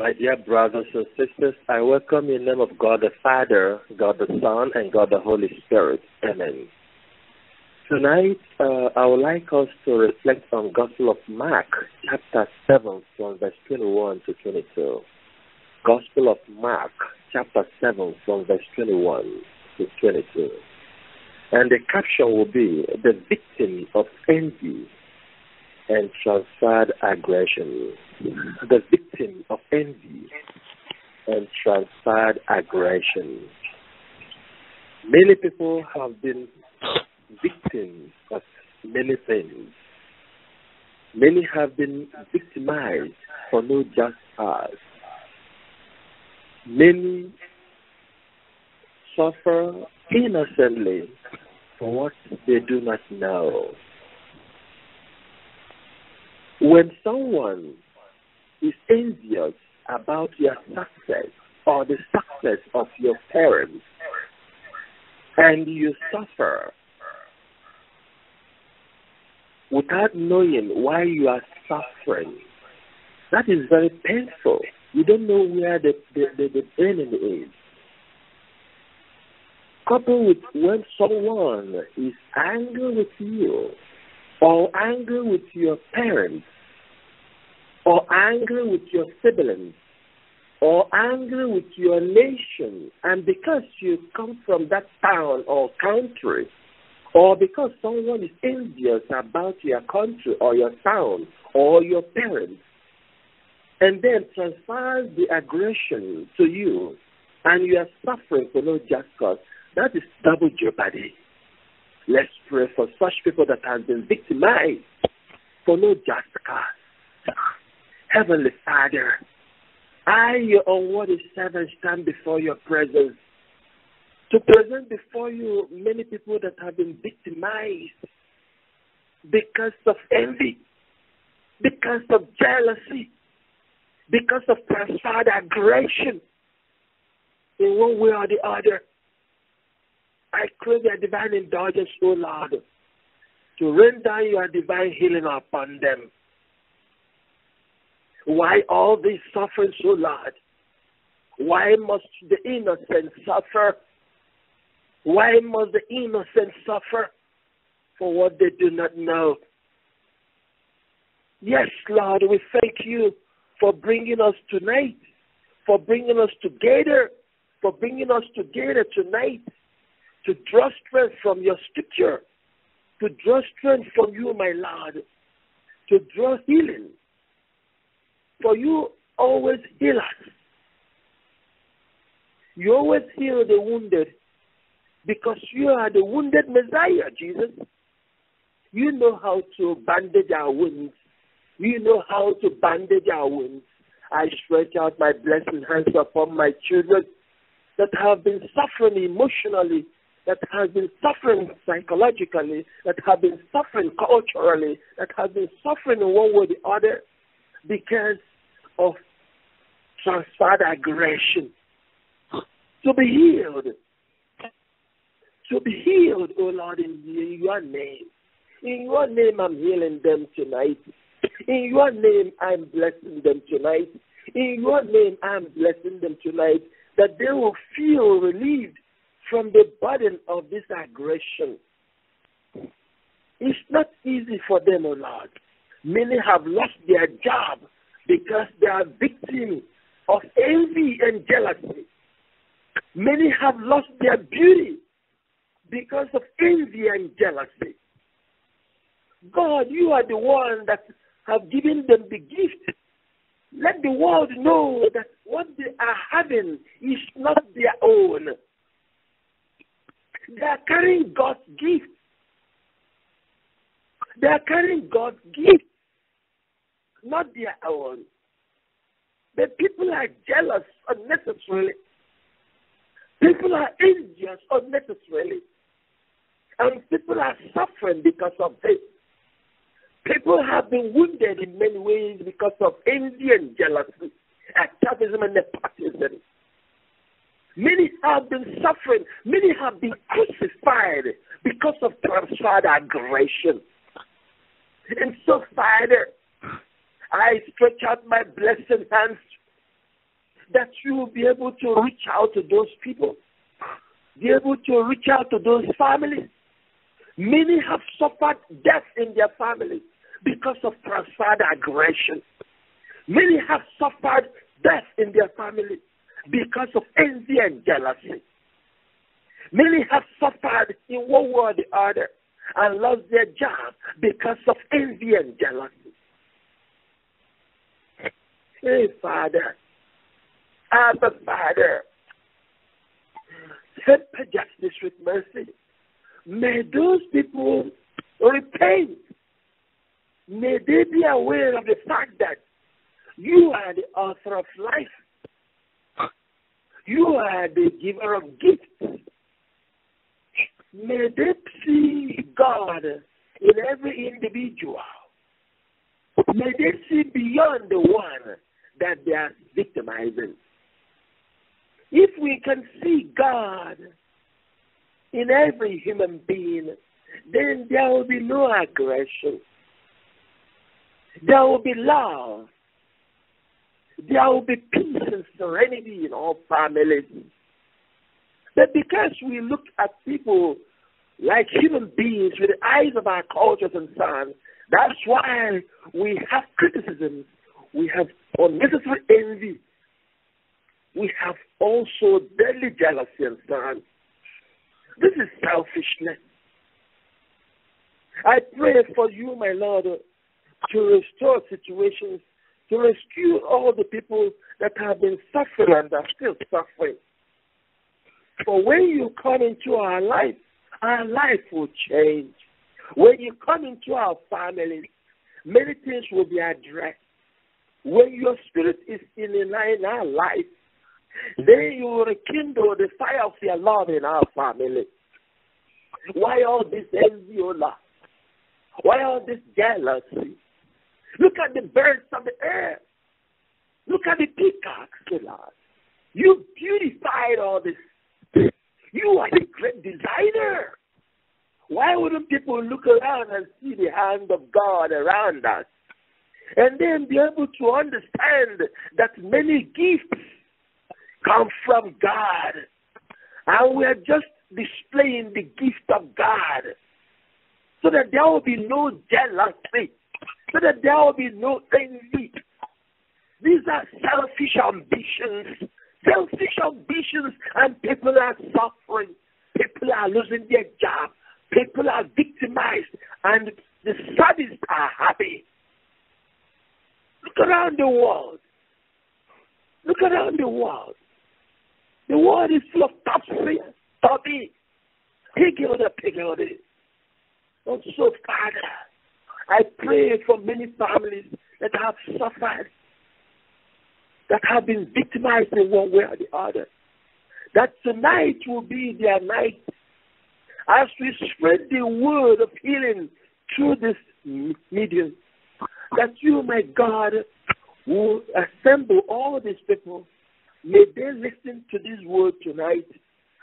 My dear brothers and sisters, I welcome you in the name of God the Father, God the Son, and God the Holy Spirit. Amen. Tonight, uh, I would like us to reflect on Gospel of Mark, chapter 7, from verse 21 to 22. Gospel of Mark, chapter 7, from verse 21 to 22. And the caption will be The Victim of Envy and transferred aggression. The victim of envy and transferred aggression. Many people have been victims of many things. Many have been victimized for no just cause. Many suffer innocently for what they do not know. When someone is envious about your success or the success of your parents, and you suffer without knowing why you are suffering, that is very painful. You don't know where the, the, the, the is. Coupled with when someone is angry with you or angry with your parents, or angry with your siblings, or angry with your nation, and because you come from that town or country, or because someone is envious about your country or your town or your parents, and then transfers the aggression to you, and you are suffering for no just cause, that is double jeopardy. Let's pray for such people that have been victimized for no just cause. Heavenly Father, I, your unworthy servant, stand before your presence to present before you many people that have been victimized because of envy, because of jealousy, because of transferred aggression in one way or the other. I crave your divine indulgence, O Lord, to rain down your divine healing upon them. Why all this suffering so Lord? Why must the innocent suffer? Why must the innocent suffer for what they do not know? Yes, Lord, we thank you for bringing us tonight, for bringing us together, for bringing us together tonight to draw strength from your scripture, to draw strength from you, my Lord, to draw healing. For you always heal us. You always heal the wounded because you are the wounded Messiah, Jesus. You know how to bandage our wounds. You know how to bandage our wounds. I stretch out my blessing hands upon my children that have been suffering emotionally that has been suffering psychologically, that have been suffering culturally, that have been suffering in one way or the other because of transferred aggression. To be healed. To be healed, oh Lord, in your name. In your name, I'm healing them tonight. In your name, I'm blessing them tonight. In your name, I'm blessing them tonight. That they will feel relieved from the burden of this aggression. It's not easy for them, O Lord. Many have lost their job because they are victims of envy and jealousy. Many have lost their beauty because of envy and jealousy. God, you are the one that have given them the gift. Let the world know that what they are having is not their own. They are carrying God's gift. They are carrying God's gift, not their own. The people are jealous unnecessarily. People are envious unnecessarily. And people are suffering because of this. People have been wounded in many ways because of envy and jealousy, activism and nepotism. Many have been suffering. Many have been crucified because of transferred aggression. And so, Father, I stretch out my blessed hands that you will be able to reach out to those people, be able to reach out to those families. Many have suffered death in their families because of transferred aggression. Many have suffered death in their families because of envy and jealousy. Many have suffered in one way or the other and lost their job because of envy and jealousy. Hey, Father, Abba, Father, temper justice with mercy. May those people repent. May they be aware of the fact that you are the author of life. You are the giver of gifts. May they see God in every individual. May they see beyond the one that they are victimizing. If we can see God in every human being, then there will be no aggression. There will be love. There will be peace and serenity in all families. But because we look at people like human beings with the eyes of our cultures and sons, that's why we have criticisms, we have unnecessary envy, we have also deadly jealousy and sons. This is selfishness. I pray for you, my Lord, to restore situations, to rescue all the people that have been suffering and are still suffering. For when you come into our life, our life will change. When you come into our families, many things will be addressed. When your spirit is in our life, then you will rekindle the fire of your love in our family. Why all this envy, O Lord? Why all this jealousy? Look at the birds of the air. Look at the peacocks, O Lord. You beautified all this you are the great designer. Why wouldn't people look around and see the hand of God around us? And then be able to understand that many gifts come from God. And we are just displaying the gift of God. So that there will be no jealousy. So that there will be no envy. These are selfish ambitions selfish ambitions, and people are suffering. People are losing their job. People are victimized, and the sadists are happy. Look around the world. Look around the world. The world is full of topsy, on it. And so, Father, I pray for many families that have suffered that have been victimized in one way or the other. That tonight will be their night as we spread the word of healing through this medium. That you, my God, will assemble all these people. May they listen to this word tonight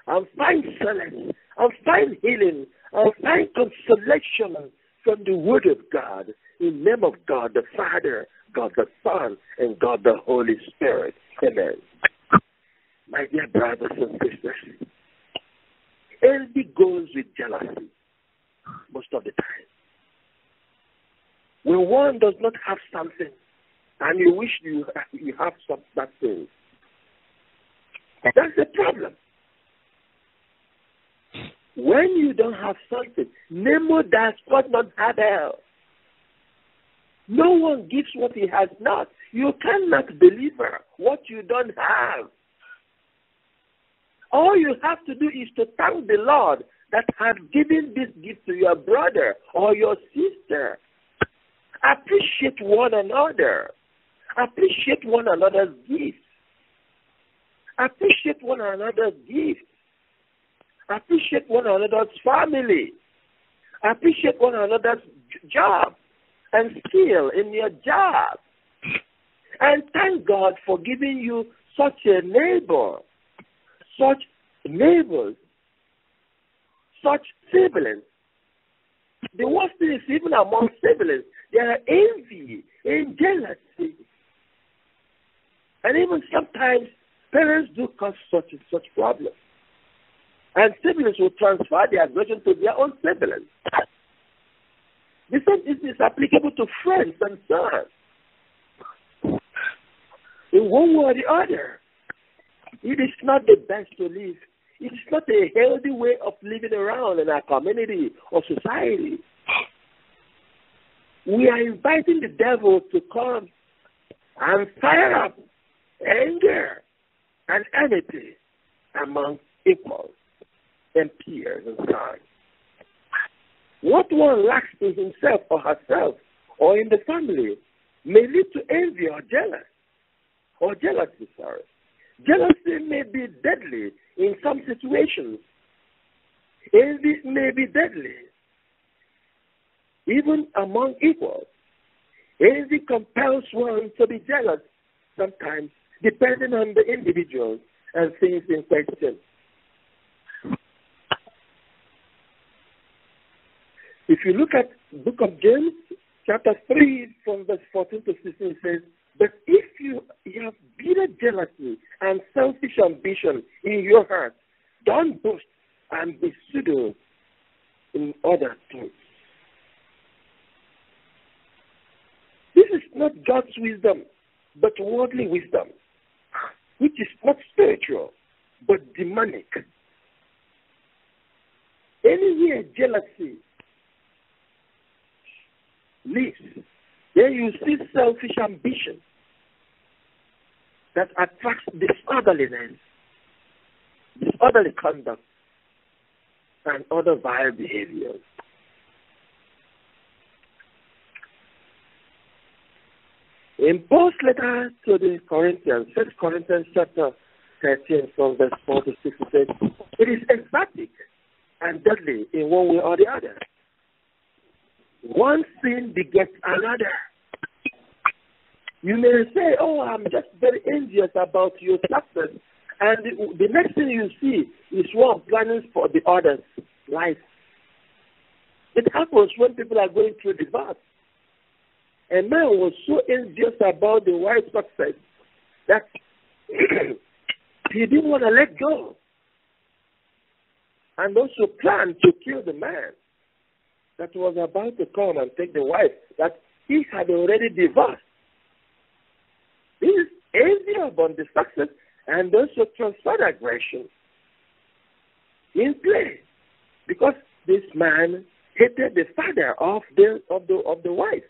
and find solace, and find healing, and find consolation from the word of God. In the name of God the Father, God the Son, and God the Holy Spirit. Amen. My dear brothers and sisters, envy goes with jealousy most of the time. When one does not have something and you wish you, you have some, that thing, that's the problem. When you don't have something, Nemo does what not have else. No one gives what he has not. You cannot deliver what you don't have. All you have to do is to thank the Lord that has given this gift to your brother or your sister. Appreciate one another. Appreciate one another's gifts. Appreciate one another's gifts. Appreciate one another's family. Appreciate one another's job and skill in your job. And thank God for giving you such a neighbor, such neighbors, such siblings. The worst thing is even among siblings, there are envy and jealousy. And even sometimes Parents do cause such and such problems. And siblings will transfer the aggression to their own siblings. The same is, is applicable to friends and sons. In one way or the other, it is not the best to live. It is not a healthy way of living around in our community or society. We are inviting the devil to come and fire up anger and enmity among equals and peers and sons. What one lacks in himself or herself or in the family may lead to envy or jealousy, or jealousy, sorry. Jealousy may be deadly in some situations. Envy may be deadly, even among equals. Envy compels one to be jealous sometimes, depending on the individual and things in question. If you look at book of James, chapter 3, from verse 14 to 16, it says, But if you, you have bitter jealousy and selfish ambition in your heart, don't boast and be pseudo in other things. This is not God's wisdom, but worldly wisdom, which is not spiritual, but demonic. Anywhere jealousy lives, then you see selfish ambition that attracts disorderliness, disorderly conduct, and other vile behaviors. In Paul's letter to the Corinthians, 1 Corinthians chapter 13 from verse 4 to 6, it says, It is emphatic and deadly in one way or the other. One sin begets another. You may say, Oh, I'm just very envious about your success. And the, the next thing you see is one planning for the other's life. It happens when people are going through divorce. A man was so envious about the wife's success that he didn't want to let go. And also planned to kill the man that was about to come and take the wife that he had already divorced. This is envy about the success and also transferred aggression in play because this man hated the father of the of the of the wife.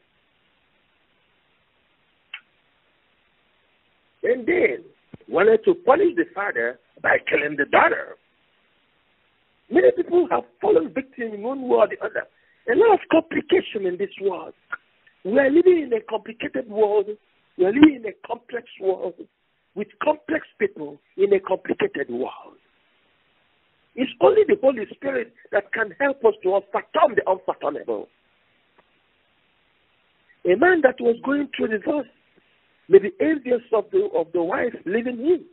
And then wanted to punish the father by killing the daughter. Many people have fallen victim in one way or the other a lot of complication in this world. We are living in a complicated world. We are living in a complex world with complex people in a complicated world. It's only the Holy Spirit that can help us to overcome the unfathomable. A man that was going through divorce may be envious of the of the wife leaving him,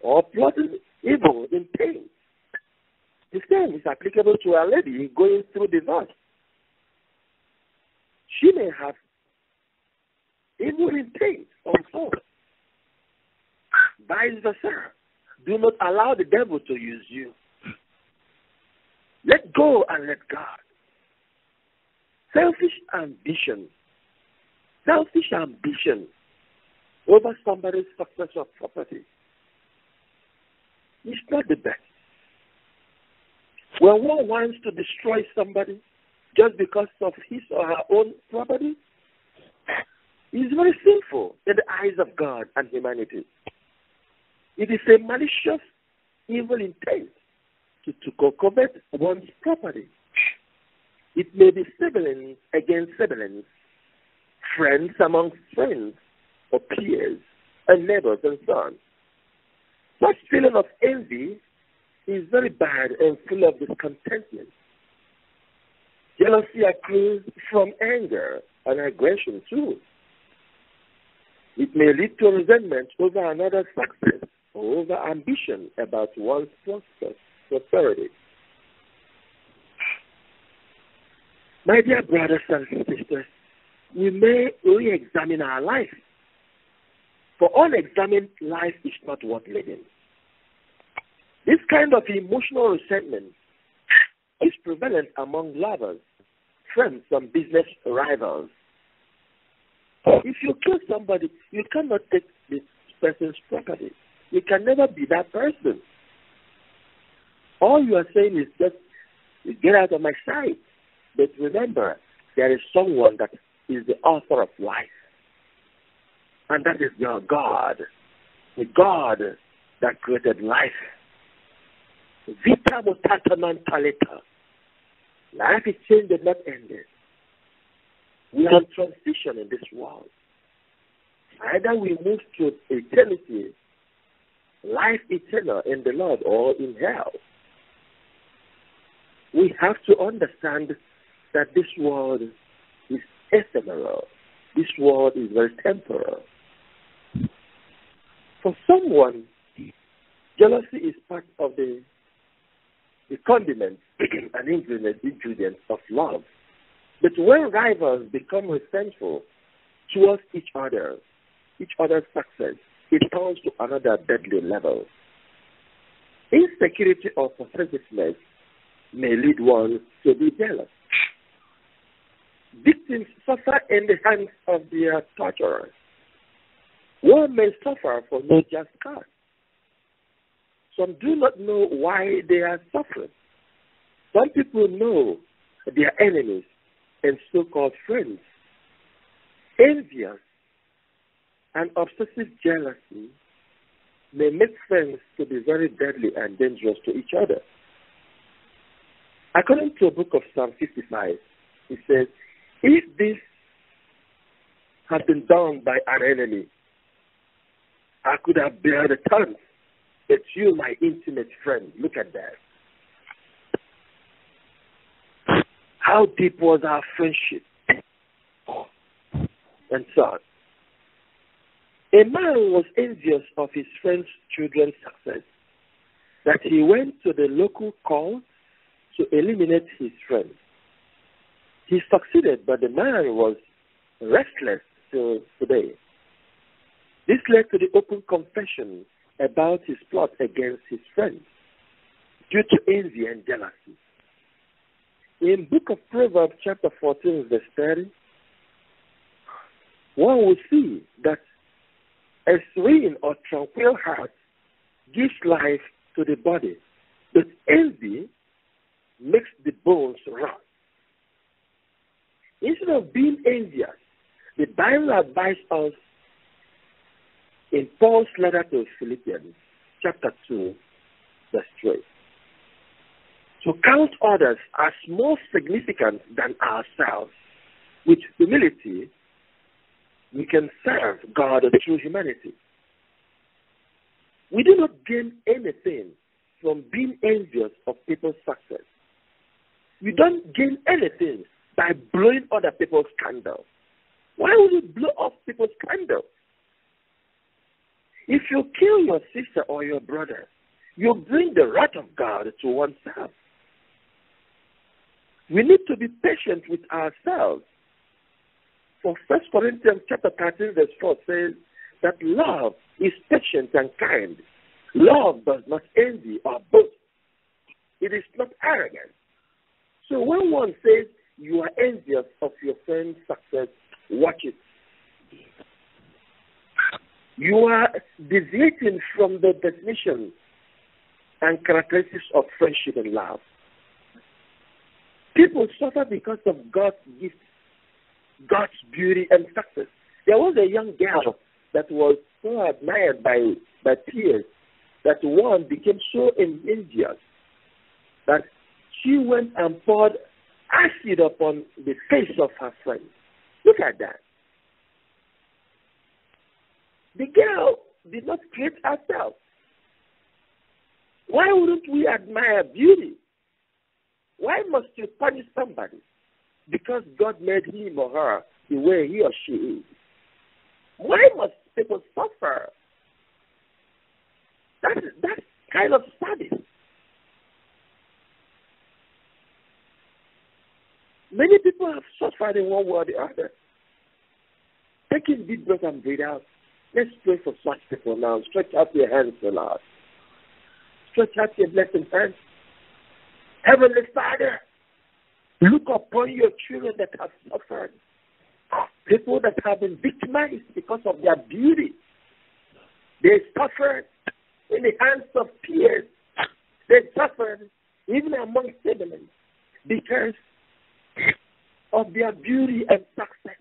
or plotting evil in pain. The same is applicable to a lady going through divorce. She may have evil intent on foot. Vice versa. Do not allow the devil to use you. Let go and let God. Selfish ambition. Selfish ambition over somebody's success or property is not the best. When one wants to destroy somebody just because of his or her own property, it's very sinful in the eyes of God and humanity. It is a malicious, evil intent to, to covet one's property. It may be siblings against siblings, friends among friends, or peers, and neighbors, and so on. Such feeling of envy is very bad and full of discontentment. Jealousy accrues from anger and aggression too. It may lead to resentment over another's success or over ambition about one's prosperity. My dear brothers and sisters, we may re examine our life For unexamined life is not worth living. This kind of emotional resentment is prevalent among lovers, friends, and business rivals. If you kill somebody, you cannot take this person's property. You can never be that person. All you are saying is just get out of my sight. But remember, there is someone that is the author of life. And that is your God. The God that created life. Vita mutata non. Life is changed not ended. We are in transition in this world. Either we move to eternity, life eternal in the Lord, or in hell. We have to understand that this world is ephemeral. This world is very temporal. For someone, jealousy is part of the the condiment and ingredient, ingredient of love. But when rivals become resentful towards each other, each other's success, it turns to another deadly level. Insecurity or possessiveness may lead one to be jealous. Victims suffer in the hands of their torturers. One may suffer for no just cause. Some do not know why they are suffering. Some people know their enemies and so called friends. Envious and obsessive jealousy may make friends to be very deadly and dangerous to each other. According to the book of Psalm 55, it says, If this had been done by an enemy, I could have bared the tongue it's you, my intimate friend. Look at that. How deep was our friendship? And so. A man was envious of his friend's children's success, that he went to the local court to eliminate his friend. He succeeded, but the man was restless till today. This led to the open confession about his plot against his friends due to envy and jealousy. In book of Proverbs chapter 14 verse 30, one will see that a serene or tranquil heart gives life to the body, but envy makes the bones rot. Instead of being envious, the Bible advises us in Paul's letter to Philippians, chapter 2, verse 3. To count others as more significant than ourselves, with humility, we can serve God through humanity. We do not gain anything from being envious of people's success. We don't gain anything by blowing other people's candles. Why would you blow off people's candles? If you kill your sister or your brother, you bring the wrath of God to oneself. We need to be patient with ourselves. For First Corinthians chapter 13, verse 4 says that love is patient and kind. Love does not envy or boast. It is not arrogant. So when one says you are envious of your friend's success, watch it. You are deviating from the definition and characteristics of friendship and love. People suffer because of God's gift, God's beauty and success. There was a young girl that was so admired by, by peers that one became so envious that she went and poured acid upon the face of her friend. Look at that. The girl did not create herself. Why wouldn't we admire beauty? Why must you punish somebody because God made him or her the way he or she is? Why must people suffer? That that kind of sadism. Many people have suffered in one way or the other. Taking deep breath and breathe out Let's pray for such people now. Stretch out your hands, O Lord. Stretch out your blessed hands. Heavenly Father, look upon your children that have suffered. People that have been victimized because of their beauty. They suffered in the hands of peers. They suffered even among siblings because of their beauty and success.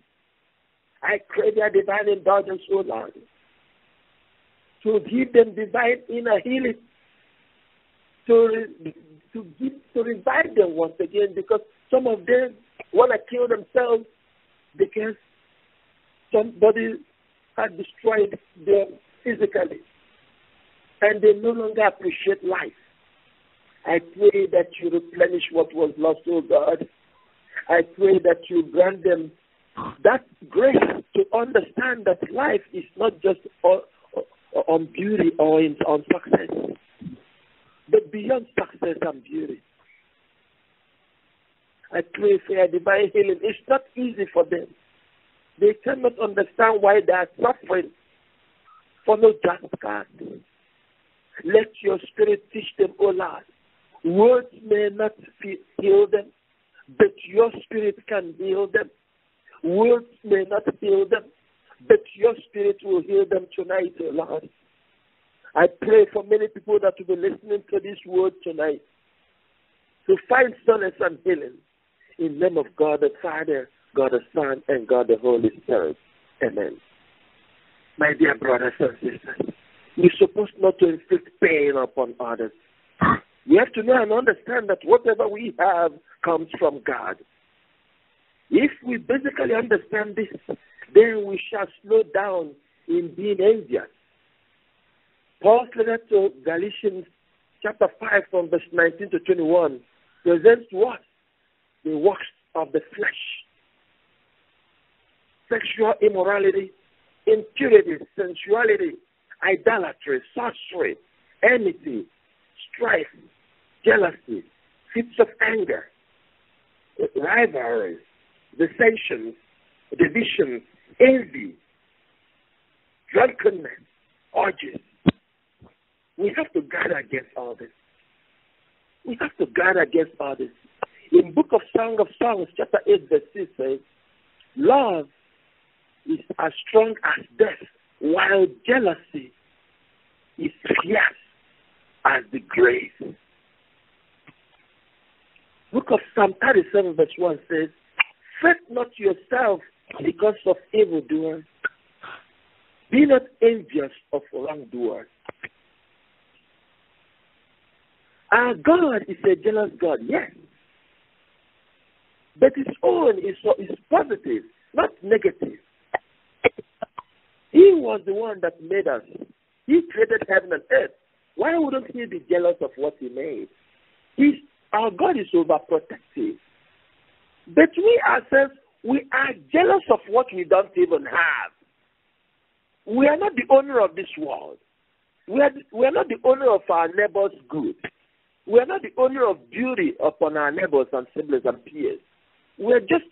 I pray their divine indulgence, O Lord, to give them divine inner healing, to, to, give, to revive them once again, because some of them want to kill themselves because somebody had destroyed them physically, and they no longer appreciate life. I pray that you replenish what was lost, O God. I pray that you grant them that grace to understand that life is not just on, beauty or in, on success, but beyond success and beauty. I pray for your divine healing. It's not easy for them. They cannot understand why they are suffering for no just cause. Let your spirit teach them, O Lord. Words may not heal them, but your spirit can heal them. Words may not heal them, but your spirit will heal them tonight, Lord. I pray for many people that will be listening to this word tonight to find solace and healing in the name of God the Father, God the Son, and God the Holy Spirit. Amen. My dear brothers and sisters, we're supposed not to inflict pain upon others. We have to know and understand that whatever we have comes from God. If we basically understand this, then we shall slow down in being envious. Paul's letter to Galatians chapter 5 from verse 19 to 21 presents to us the works of the flesh. Sexual immorality, impurity, sensuality, idolatry, sorcery, enmity, strife, jealousy, fits of anger, rivalries, dissensions, divisions, envy, drunkenness, orgies. We have to guard against all this. We have to guard against all this. In Book of Song of Songs, chapter 8, verse 6 says, Love is as strong as death, while jealousy is fierce as the grave. Book of Psalm 37, verse 1 says, Fret not yourself because of evildoers. Be not envious of wrongdoers. Our God is a jealous God, yes. But his own is, is positive, not negative. He was the one that made us. He created heaven and earth. Why wouldn't he be jealous of what he made? He's, our God is overprotective. But we ourselves, we are jealous of what we don't even have. We are not the owner of this world. We are, we are not the owner of our neighbor's good. We are not the owner of beauty upon our neighbors and siblings and peers. We are just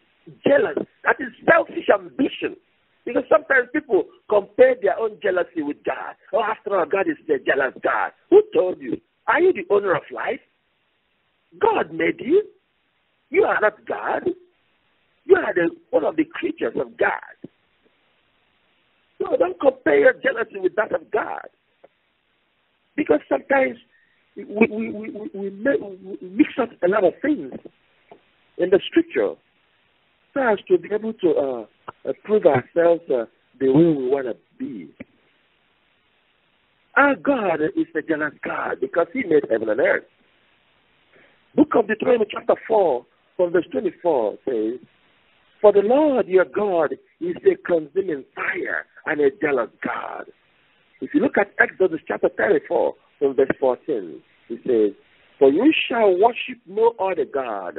jealous. That is selfish ambition. Because sometimes people compare their own jealousy with God. Oh, after all, God is the jealous God. Who told you? Are you the owner of life? God made you. You are not God. You are the, one of the creatures of God. So don't compare your jealousy with that of God. Because sometimes we, we, we, we, mix up a lot of things in the scripture so as to be able to uh, prove ourselves uh, the way we want to be. Our God is a jealous God because He made heaven and earth. Book of Deuteronomy chapter 4 from verse 24 says, For the Lord your God is a consuming fire and a jealous God. If you look at Exodus chapter 34 from verse 14, it says, For you shall worship no other God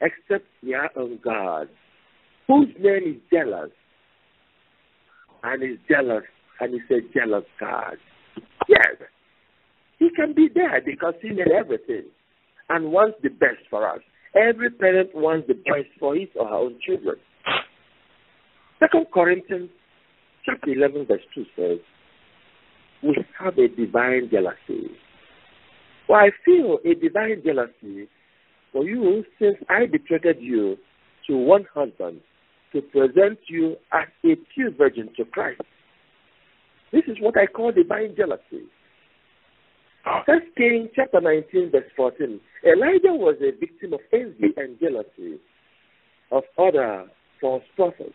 except your own God, whose name is jealous, and is jealous, and is a jealous God. Yes, he can be there because he made everything and wants the best for us. Every parent wants the best for his or her own children. Second Corinthians chapter 11, verse 2 says, We have a divine jealousy. For I feel a divine jealousy for you since I betrothed you to one husband to present you as a pure virgin to Christ. This is what I call divine jealousy. Ah. First Kings chapter 19, verse 14. Elijah was a victim of envy and jealousy of other false prophets.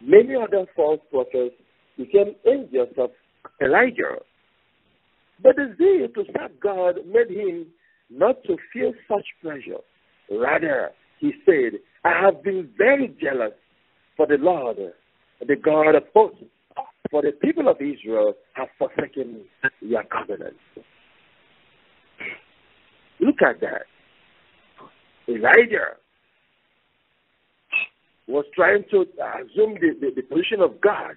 Many other false prophets became envious of Elijah. But the zeal to serve God made him not to feel such pleasure. Rather, he said, I have been very jealous for the Lord, the God of hosts, for the people of Israel have forsaken your covenant. Look at that. Elijah was trying to assume the, the, the position of God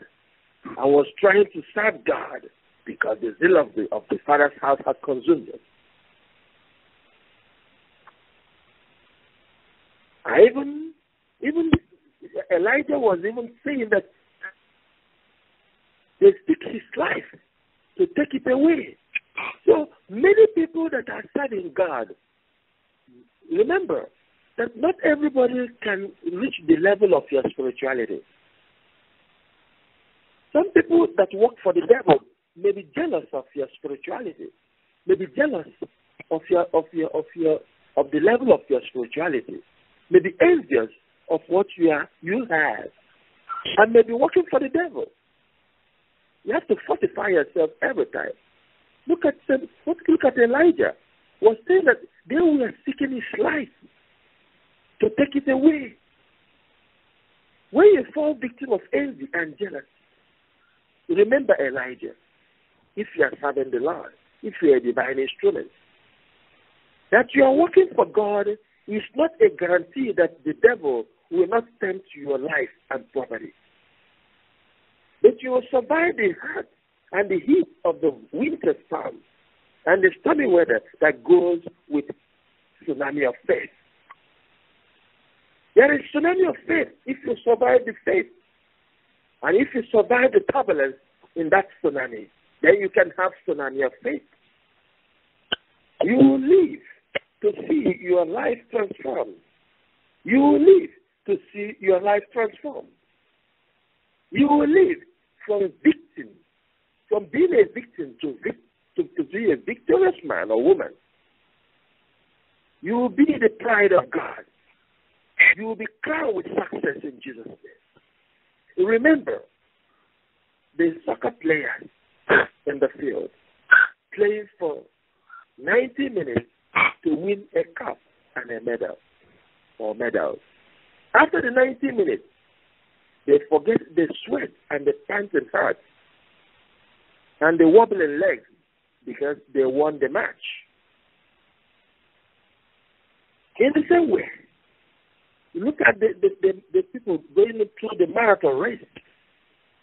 and was trying to serve God because the zeal of the, of the Father's house had consumed him. I even even Elijah was even saying that they seek his life to take it away. So many people that are serving God, remember that not everybody can reach the level of your spirituality. Some people that work for the devil may be jealous of your spirituality, may be jealous of your of your of your of the level of your spirituality, may be envious of what you are you have, and may be working for the devil. You have to fortify yourself every time. Look at look at Elijah. Was saying that they were seeking his life to take it away. When you fall victim of envy and jealousy, remember Elijah. If you are serving the Lord, if you are a divine instrument, that you are working for God is not a guarantee that the devil will not tempt your life and property. But you will survive the hurt and the heat of the winter storm and the stormy weather that goes with tsunami of faith. There is tsunami of faith if you survive the faith. And if you survive the turbulence in that tsunami, then you can have tsunami of faith. You will live to see your life transformed. You will live to see your life transformed. You will live from victim, from being a victim to, to, to be a victorious man or woman. You will be the pride of God. You will be crowned with success in Jesus' name. Remember, the soccer players in the field playing for 90 minutes to win a cup and a medal or medals. After the 90 minutes, they forget the sweat and the panting heart and the wobbling legs because they won the match. In the same way, look at the, the, the, the people going through the marathon race.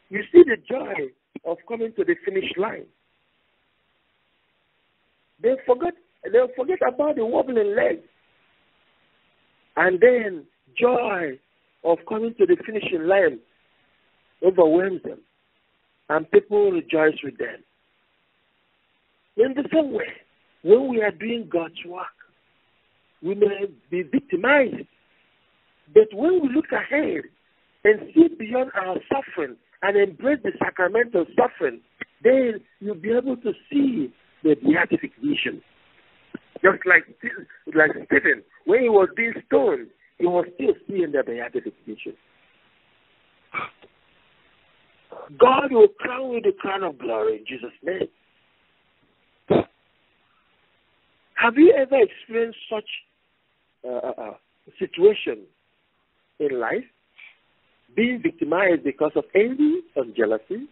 You see the joy of coming to the finish line. They forget they forget about the wobbling legs. And then joy of coming to the finishing line overwhelms them. And people rejoice with them. In the same way, when we are doing God's work, we may be victimized. But when we look ahead and see beyond our suffering and embrace the sacramental suffering, then you'll be able to see the beatific vision. Just like like Stephen, when he was being stoned, he will still seeing the beatific vision. God will crown with the crown of glory in Jesus' name. Have you ever experienced such uh, uh, uh, situation in life? Being victimized because of envy and jealousy?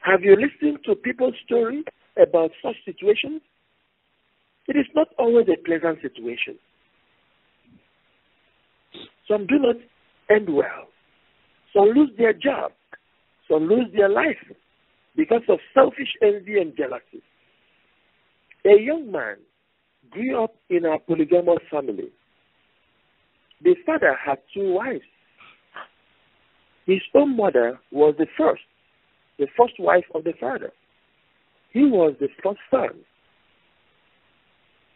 Have you listened to people's stories about such situations? It is not always a pleasant situation. Some do not end well. Some lose their job. Some lose their life because of selfish envy and jealousy. A young man grew up in a polygamous family. The father had two wives. His own mother was the first, the first wife of the father. He was the first son.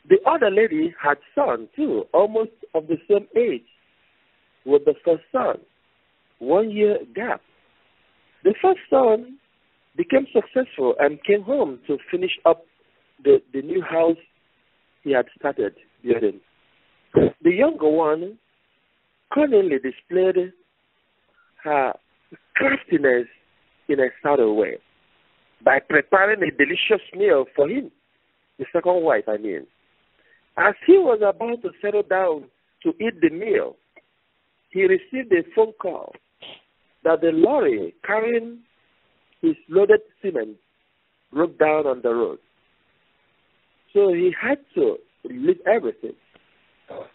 The other lady had son too, almost of the same age with the first son, one year gap. The first son became successful and came home to finish up the, the new house he had started building. The younger one cunningly displayed her craftiness in a subtle way by preparing a delicious meal for him, the second wife, I mean. As he was about to settle down to eat the meal, he received a phone call that the lorry carrying his loaded cement broke down on the road. So he had to leave everything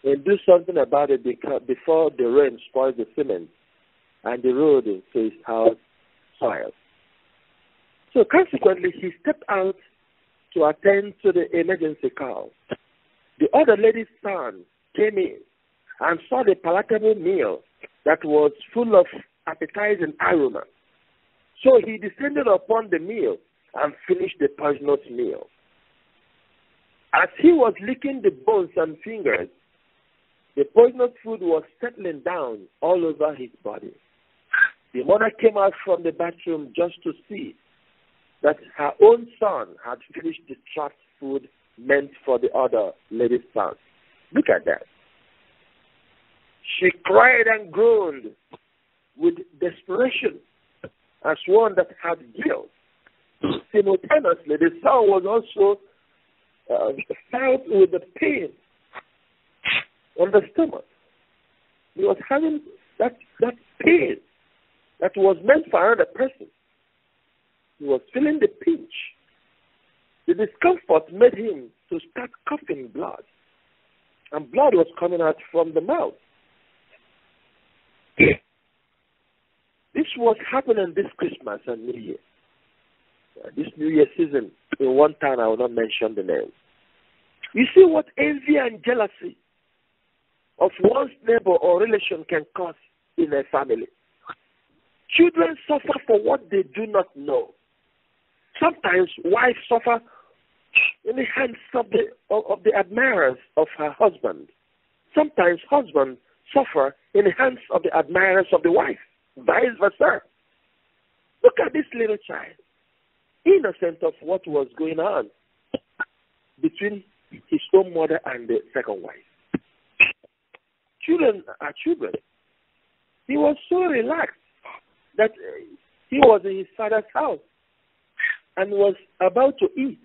and do something about it before the rain spoils the cement and the road to his house soiled. So consequently, he stepped out to attend to the emergency call. The other lady's son came in and saw the palatable meal that was full of appetizing aroma. So he descended upon the meal and finished the poisonous meal. As he was licking the bones and fingers, the poisonous food was settling down all over his body. The mother came out from the bathroom just to see that her own son had finished the trapped food meant for the other lady's son. Look at that. She cried and groaned with desperation as one that had guilt. Simultaneously, the son was also uh, felt with the pain on the stomach. He was having that, that pain that was meant for another person. He was feeling the pinch. The discomfort made him to start coughing blood. And blood was coming out from the mouth. This was happening this Christmas and New Year. This New Year season, in one town, I will not mention the name. You see what envy and jealousy of one's neighbor or relation can cause in a family. Children suffer for what they do not know. Sometimes wives suffer in the hands of the of the admirers of her husband. Sometimes husbands suffer in the hands of the admirers of the wife, vice versa. Look at this little child, innocent of what was going on between his own mother and the second wife. Children are children. He was so relaxed that uh, he was in his father's house and was about to eat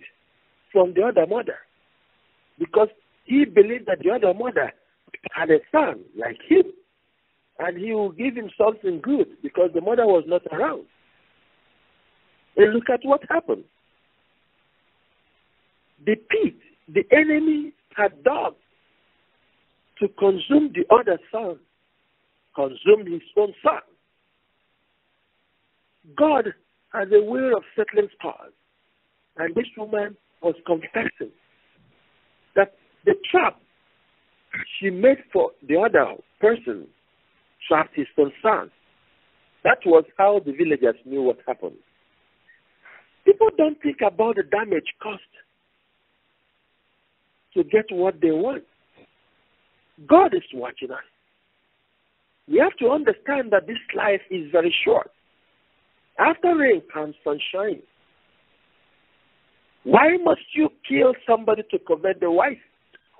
from the other mother because he believed that the other mother had a son like him and he will give him something good because the mother was not around. And look at what happened. The pit, the enemy had dug to consume the other son, consumed his own son. God has a way of settling scores. And this woman was confessing that the trap she made for the other person trapped his son. That was how the villagers knew what happened. People don't think about the damage caused to get what they want. God is watching us. We have to understand that this life is very short. After rain comes sunshine. Why must you kill somebody to covet the wife?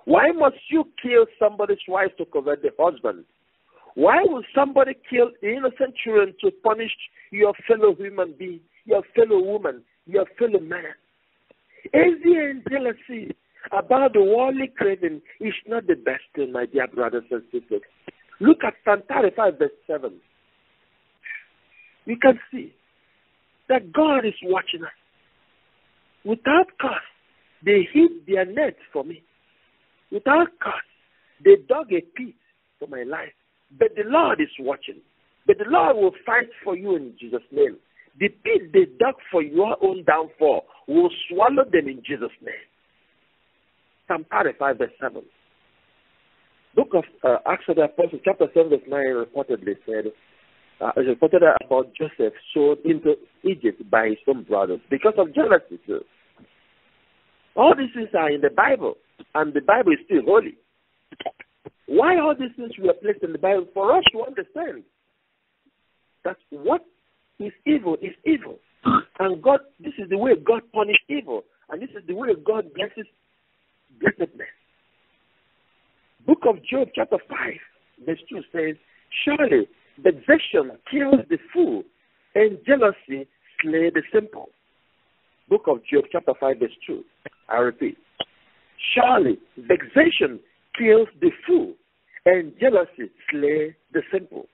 Why must you kill somebody's wife to covet the husband? Why will somebody kill innocent children to punish your fellow human being, your fellow woman, your fellow man? Envy and jealousy about the worldly craving is not the best thing, my dear brothers and sisters. Look at Psalm 35, verse 7. You can see that God is watching us. Without cost, they hid their net for me. Without cost, they dug a pit for my life. But the Lord is watching. But the Lord will fight for you in Jesus' name. The pit they dug for your own downfall will swallow them in Jesus' name. Psalm 35, verse 7. Book of uh, Acts of the Apostles, chapter 7, verse 9, reportedly said, uh, reported about Joseph sold into Egypt by his own brothers because of jealousy. All these things are in the Bible, and the Bible is still holy. Why all these things were placed in the Bible? For us to understand that what is evil is evil. And God, this is the way God punishes evil. And this is the way God blesses blessedness. Book of Job, chapter 5, verse 2 says, Surely vexation kills the fool, and jealousy slay the simple. Book of Job, chapter 5, verse 2. I repeat. Surely vexation kills the fool, and jealousy slay the simple.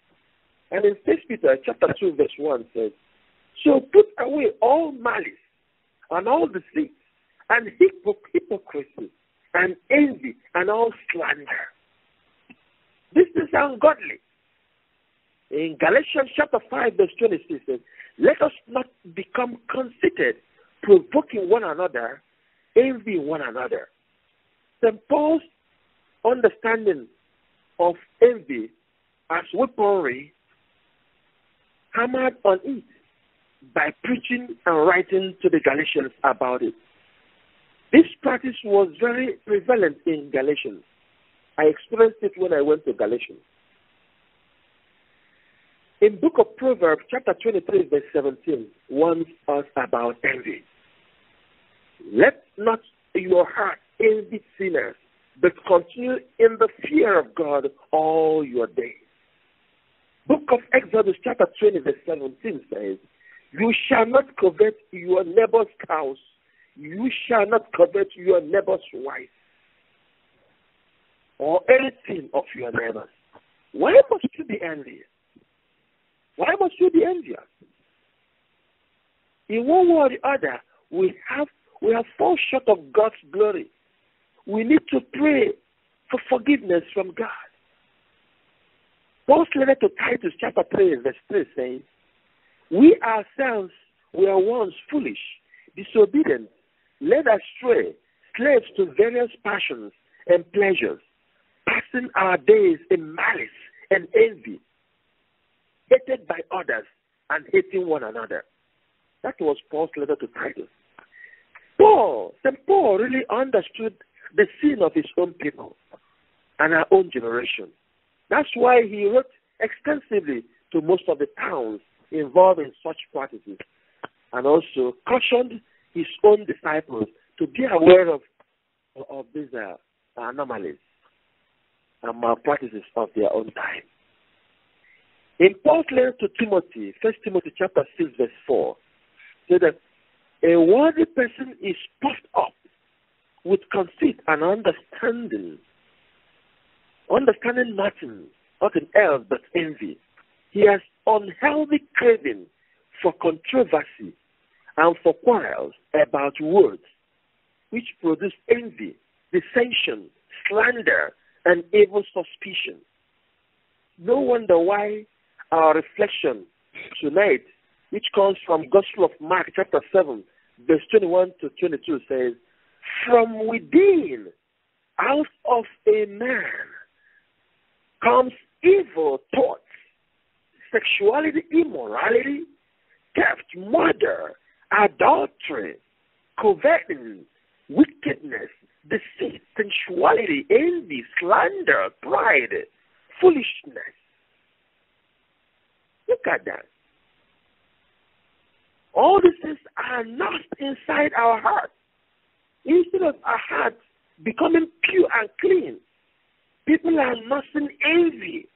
And in 1 Peter chapter 2, verse 1 says, So put away all malice and all deceit and hypocrisy and envy and all slander. This is ungodly. In Galatians chapter 5, verse 26 says, Let us not become conceited, provoking one another, envying one another. St. Paul's understanding of envy as weaponry hammered on it by preaching and writing to the Galatians about it. This practice was very prevalent in Galatians. I experienced it when I went to Galatians. In book of Proverbs, chapter 23, verse 17, warns us about envy. Let not your heart envy sinners, but continue in the fear of God all your days. Book of Exodus, chapter 20, verse 17 says, You shall not covet your neighbor's house, you shall not covet your neighbor's wife, or anything of your neighbors. Why must you be envious? Why must you be envious? In one way or the other, we have we have fallen short of God's glory. We need to pray for forgiveness from God. Paul's letter to Titus, chapter 3, verse 3 says, We ourselves were once foolish, disobedient, led astray, slaves to various passions and pleasures, passing our days in malice and envy, hated by others and hating one another. That was Paul's letter to Titus. Paul, St. Paul really understood the sin of his own people and our own generation. That's why he wrote extensively to most of the towns involved in such practices and also cautioned his own disciples to be aware of, of these uh, anomalies and malpractices of their own time. In Paul's letter to Timothy, 1 Timothy chapter 6, verse 4, said that a worthy person is puffed up with conceit and understanding, understanding nothing, nothing else but envy. He has unhealthy craving for controversy and for quarrels about words, which produce envy, dissension, slander, and evil suspicion. No wonder why our reflection tonight, which comes from Gospel of Mark chapter 7, verse 21 to 22 says, From within, out of a man, comes evil thoughts, sexuality, immorality, theft, murder, adultery, coveting, wickedness, deceit, sensuality, envy, slander, pride, foolishness. Look at that. All these things are not inside our heart. Instead of our hearts becoming pure and clean, people are nursing envy.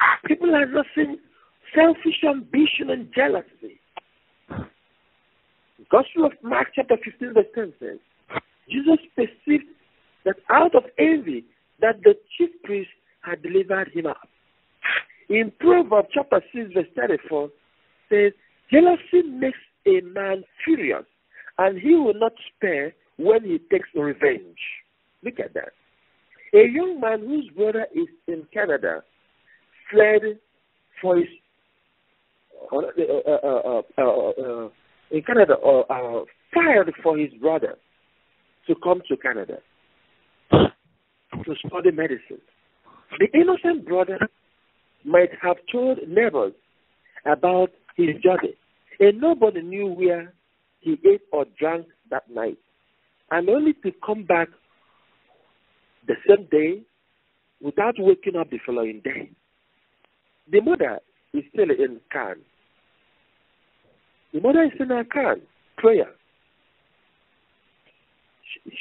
Ah, people are nursing selfish ambition and jealousy. Gospel of Mark chapter 15 verse 10 says, Jesus perceived that out of envy that the chief priest had delivered him up. In Proverbs chapter 6 verse 34 says, Jealousy makes a man furious, and he will not spare when he takes revenge. Look at that. A young man whose brother is in Canada fled for his uh, uh, uh, in Canada uh, fired for his brother to come to Canada to study medicine. The innocent brother might have told neighbors about his journey, and nobody knew where he ate or drank that night, and only to come back the same day without waking up the following day. The mother is still in Khan. The mother is in her Khan, prayer.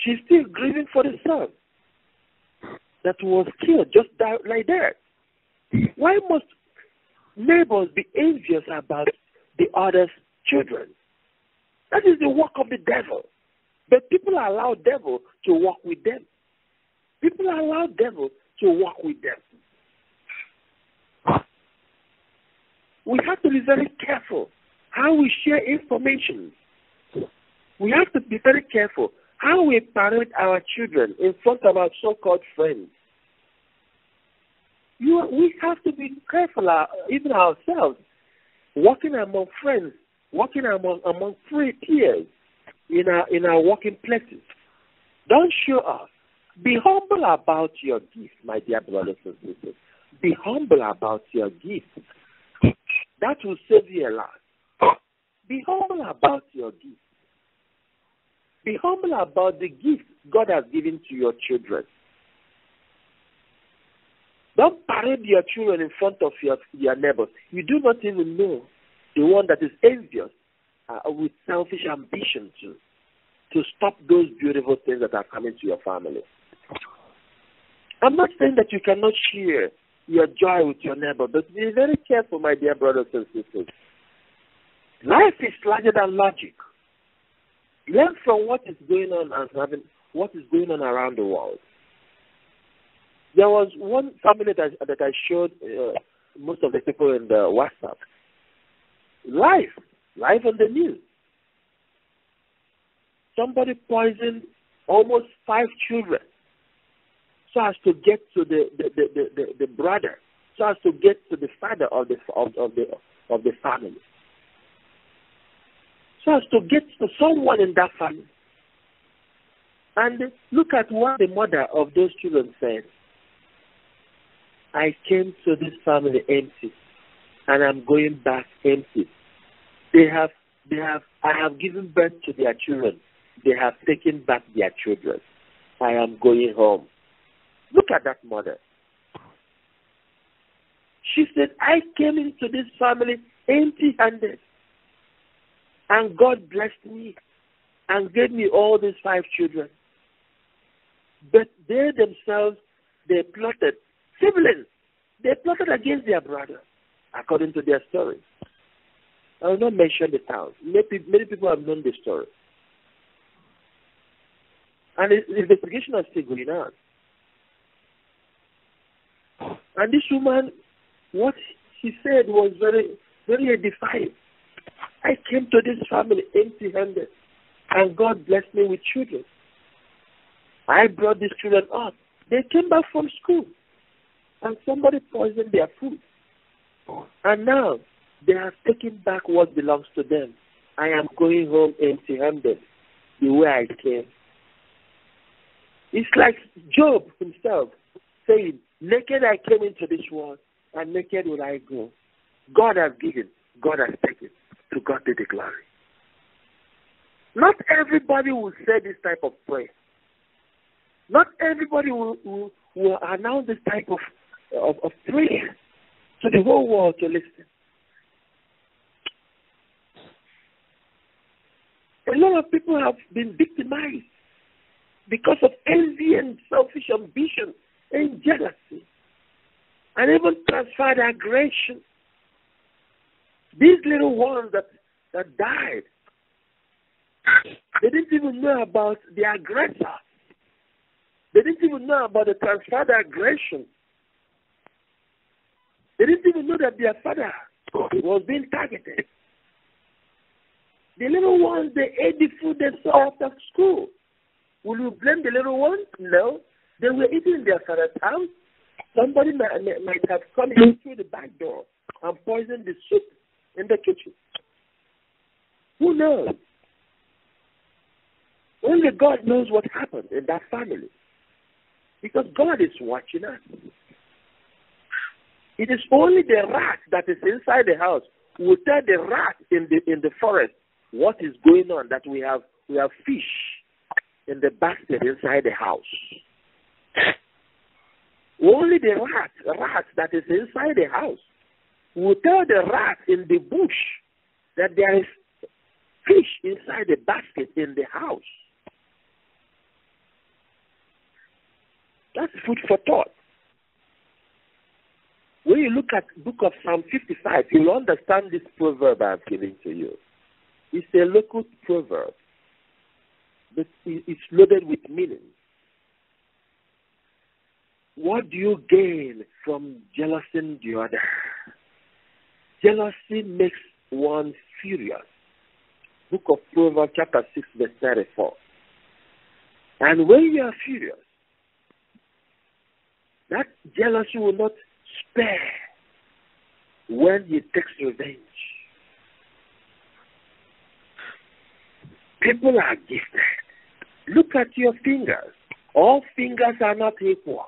She's still grieving for the son that was killed just like that. Why must neighbors be envious about the other's children? That is the work of the devil. But people allow devil to walk with them. People allow devil to walk with them. We have to be very careful how we share information. We have to be very careful how we parent our children in front of our so-called friends. You, we have to be careful, uh, even ourselves, walking among friends, walking among among free peers in our in our working places. Don't show off. Be humble about your gift, my dear brothers and sisters. Be humble about your gift. That will save you a lot. Be humble about your gift. Be humble about the gift God has given to your children. Don't parade your children in front of your, your neighbors. You do not even know the one that is envious uh, with selfish ambition to, to stop those beautiful things that are coming to your family. I'm not saying that you cannot share your joy with your neighbor, but be very careful, my dear brothers and sisters. Life is larger than logic. Learn from what is going on and having what is going on around the world. There was one family that that I showed uh, most of the people in the WhatsApp. Life, life on the news. Somebody poisoned almost five children so as to get to the the, the, the, the brother, so as to get to the father of the of, of the of the family so as to get to someone in that family. And look at what the mother of those children said. I came to this family empty, and I'm going back empty. They have, they have, I have given birth to their children. They have taken back their children. I am going home. Look at that mother. She said, I came into this family empty handed. And God blessed me and gave me all these five children. But they themselves, they plotted, siblings, they plotted against their brother, according to their story. I will not mention the town. Many, people have known the story. And the investigation is still going on. And this woman, what she said was very, very edifying. I came to this family empty handed, and God blessed me with children. I brought these children up. They came back from school, and somebody poisoned their food. And now they have taken back what belongs to them. I am going home empty handed, the way I came. It's like Job himself saying, Naked I came into this world, and naked will I go. God has given, God has taken. To God be the glory. Not everybody will say this type of prayer. Not everybody will, will, will announce this type of, of, of prayer to the whole world to listen. A lot of people have been victimized because of envy and selfish ambition and jealousy, and even transferred aggression these little ones that, that died, they didn't even know about the aggressor. They didn't even know about the transferred aggression. They didn't even know that their father was being targeted. The little ones, they ate the food they saw after school. Will you blame the little ones? No. They were eating in their father's house. Somebody might, might have come in through the back door and poisoned the soup in the kitchen. Who knows? Only God knows what happened in that family. Because God is watching us. It is only the rat that is inside the house will tell the rat in the in the forest what is going on. That we have we have fish in the basket inside the house. Only the rat, rat that is inside the house, will tell the rat in the bush that there is fish inside the basket in the house. That's food for thought. When you look at book of Psalm 55, you'll understand this proverb I'm giving to you. It's a local proverb, but it's loaded with meaning. What do you gain from jealousy the other? Jealousy makes one furious. Book of Proverbs, chapter 6, verse 34. And when you are furious, that jealousy will not spare when he takes revenge. People are gifted. Look at your fingers. All fingers are not equal.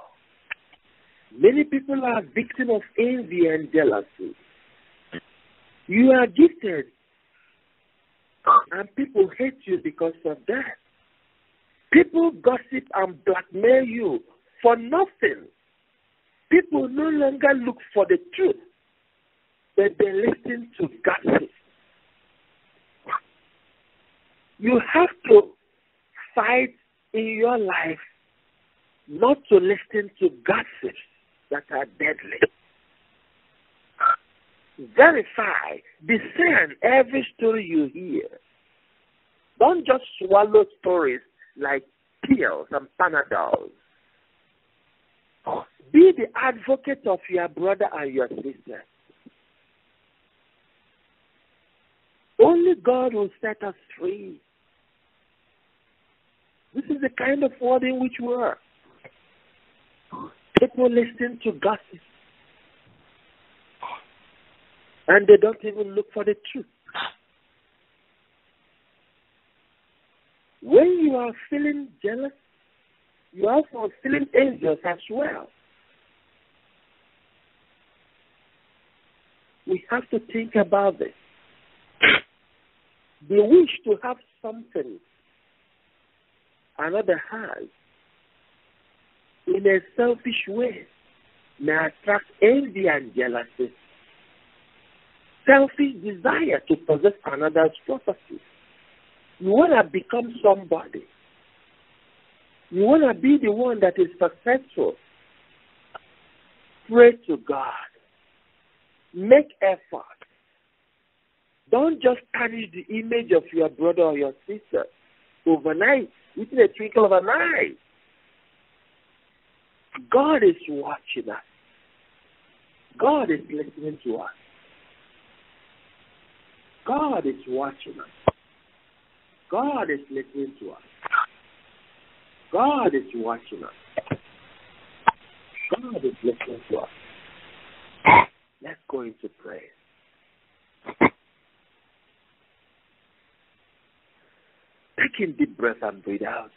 Many people are victims of envy and jealousy. You are gifted, and people hate you because of that. People gossip and blackmail you for nothing. People no longer look for the truth, but they listen to gossip. You have to fight in your life not to listen to gossips that are deadly. Verify, discern every story you hear. Don't just swallow stories like pills and panadols. Be the advocate of your brother and your sister. Only God will set us free. This is the kind of world in which we are. People listen to gossip. And they don't even look for the truth. When you are feeling jealous, you are also feeling envious as well. We have to think about this. The wish to have something another has in a selfish way may attract envy and jealousy. Selfish desire to possess another's property. You want to become somebody. You want to be the one that is successful. Pray to God. Make effort. Don't just tarnish the image of your brother or your sister overnight, within a twinkle of an eye. God is watching us. God is listening to us. God is watching us. God is listening to us. God is watching us. God is listening to us. Let's go into prayer. Take deep breath and breathe out.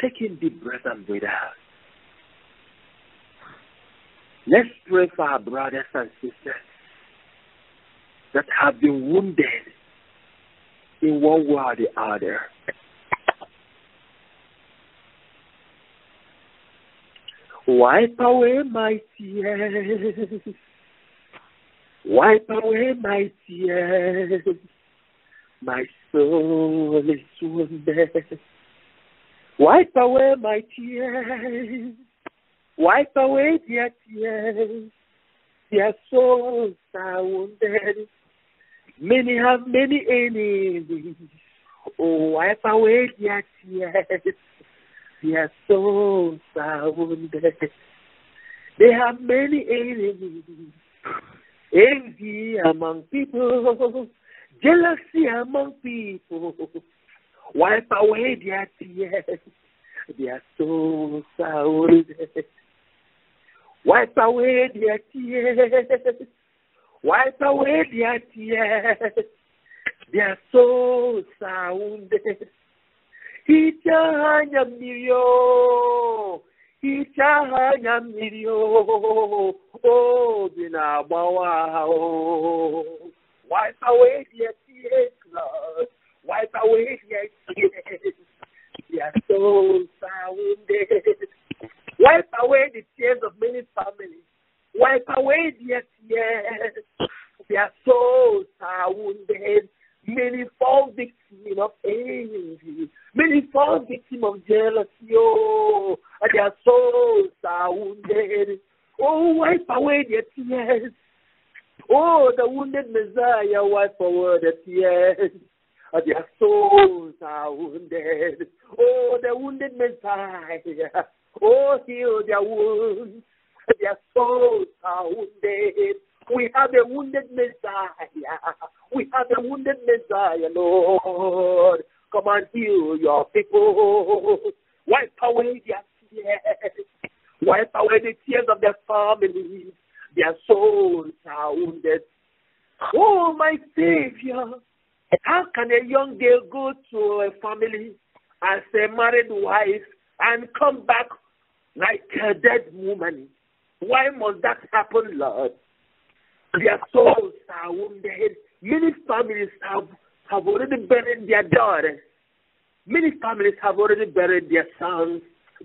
Take deep breath and breathe out. Let's pray for our brothers and sisters that have been wounded in one way or the other. Wipe away my tears. Wipe away my tears. My soul is wounded. Wipe away my tears. Wipe away their tears. Their souls are wounded. Many have many enemies. Oh, wipe away their tears. Their souls are wounded. They have many enemies. Envy among people. Jealousy among people. Wipe away their tears. Souls are wounded. Wipe away their tears. Wipe away their tears. Souls are wounded. Hijanya mio. hichaa ha anya mmiri o obi na-agbawa o wipe away their tears Lord. Wipe away their tears. Their souls are wounded wipe away the tears of many families. Wipe away their tears. Their souls are wounded Many fall victim of envy. Many fall victim of jealousy. Oh, and their souls are wounded. Oh, wipe away their tears. Oh, the wounded Messiah, wipe away the tears. And their souls are wounded. Oh, the wounded Messiah. Oh, heal their wounds. Their souls are wounded. We have a wounded Messiah. We have a wounded Messiah, Lord. Come and heal your people. Wipe away their tears. Wipe away the tears of their families. Their souls are wounded. Oh, my Savior. How can a young girl go to a family as a married wife and come back like a dead woman? Why must that happen, Lord? Their souls are wounded. Many families have, have already buried their daughters. Many families have already buried their sons.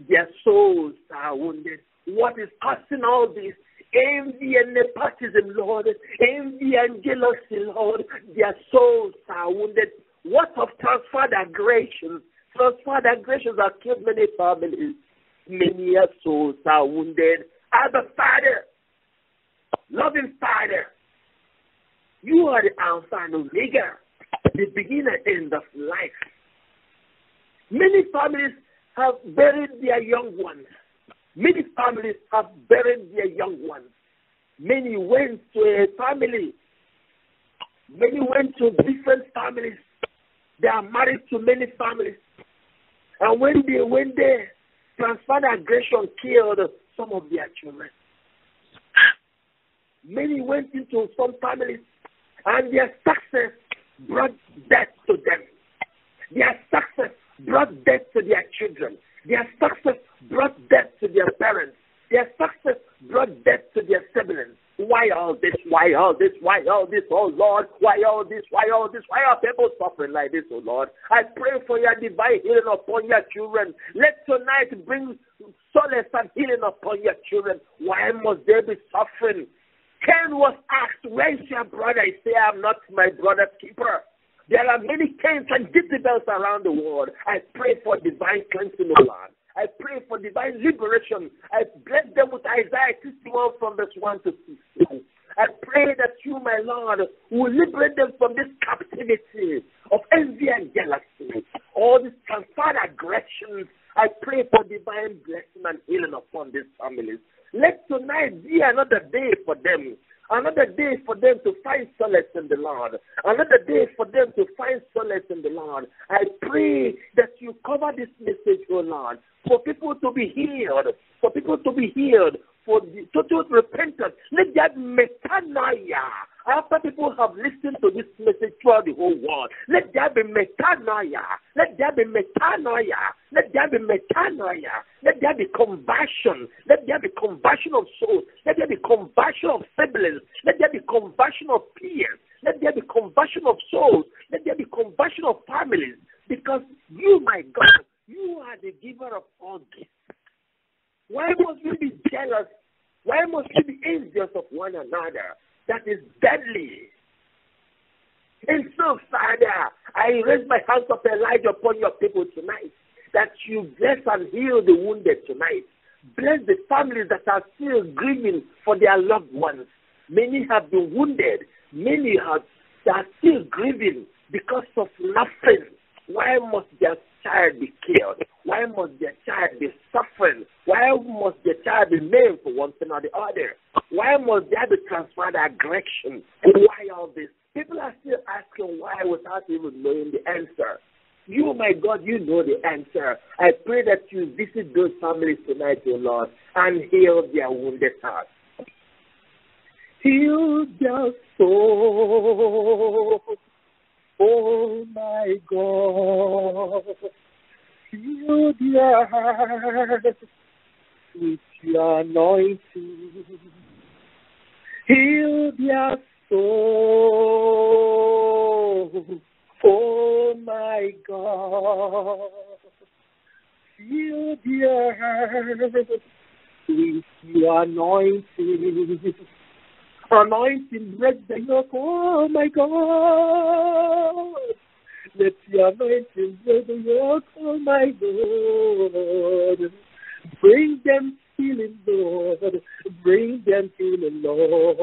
Their souls are wounded. What is causing all this? Envy and nepotism, Lord. Envy and jealousy, Lord. Their souls are wounded. What of transferred aggression? Transferred aggressions have killed many families. Many souls are wounded. Abba Father, loving Father, you are the Alpha and Omega, the beginning and end of life. Many families have buried their young ones. Many families have buried their young ones. Many went to a family. Many went to different families. They are married to many families. And when they went there, transferred aggression killed some of their children. Many went into some families and their success brought death to them. Their success brought death to their children. Their success brought death to their parents. Their success brought death to their siblings. Why all this? Why all this? Why all this? Oh Lord, why all this? Why all this? Why are people suffering like this, oh Lord? I pray for your divine healing upon your children. Let tonight bring solace and healing upon your children. Why must they be suffering? Cain was asked, Where's your brother? He said, I'm not my brother's keeper. There are many Cains and Jezebels around the world. I pray for divine cleansing, O Lord. I pray for divine liberation. I bless them with Isaiah 61 from verse 1 to 6. I pray that you, my Lord, will liberate them from this captivity of envy and jealousy, all these transferred aggressions. I pray for divine blessing and healing upon these families. Let tonight be another day for them. Another day for them to find solace in the Lord. Another day for them to find solace in the Lord. I pray that you cover this message, O Lord, for people to be healed, for people to be healed, for total repentance. Let that metanoia. After people have listened to this message throughout the whole world, let there be metanoia. Let there be metanoia. Let there be metanoia. Let there be conversion. Let there be conversion of souls. Let there be conversion of siblings. Let there be conversion of peers. Let there be conversion of souls. Let there be conversion of families. Because you, my God, you are the giver of all gifts. Why must we be jealous? Why must we be envious of one another? That is deadly. And so, Father, I raise my hands of Elijah upon your people tonight, that you bless and heal the wounded tonight. Bless the families that are still grieving for their loved ones. Many have been wounded. Many have, They are still grieving because of nothing. Why must their child be killed? Why must their child be suffering? Why must their child be maimed for one thing or the other? Why must there be transferred aggression? Why all this? People are still asking why without even knowing the answer. You, my God, you know the answer. I pray that you visit those families tonight, O Lord, and heal their wounded hearts. Heal their soul. Oh my God, heal their hearts, with your anointing. Heal their soul. Oh my God. Fill their heart with your anointing. Anointing break the yoke. Oh my God. Let your anointing break the yoke. Oh my God. Bring them healing, Lord. Bring them healing, Lord.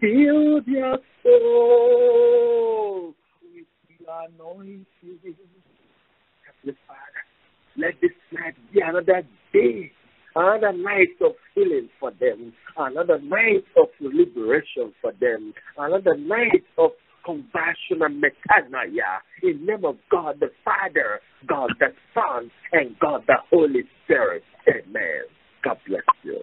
Heal their soul with your anointing. Heavenly Father, let this night be another day, another night of healing for them, another night of liberation for them, another night of conversion and metanoia in the name of God the Father, God the Son, and God the Holy Spirit. Amen. God bless you.